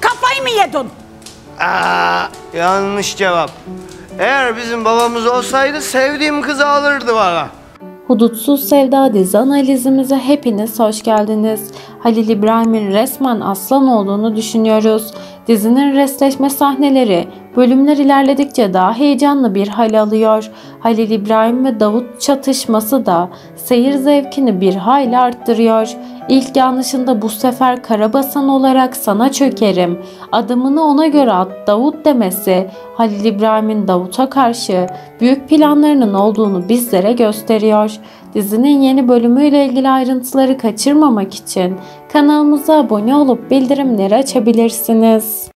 Kafayı mı yedin? Aa, yanlış cevap. Eğer bizim babamız olsaydı sevdiğim kızı alırdı bana. Hudutsuz Sevda dizi analizimize hepiniz hoş geldiniz. Halil İbrahim'in resmen aslan olduğunu düşünüyoruz. Dizinin resleşme sahneleri bölümler ilerledikçe daha heyecanlı bir hal alıyor. Halil İbrahim ve Davut çatışması da seyir zevkini bir hayli arttırıyor. İlk yanlışında bu sefer karabasan olarak sana çökerim. Adımını ona göre at Davut demesi Halil İbrahim'in Davut'a karşı büyük planlarının olduğunu bizlere gösteriyor. Dizinin yeni bölümüyle ilgili ayrıntıları kaçırmamak için kanalımıza abone olup bildirimleri açabilirsiniz.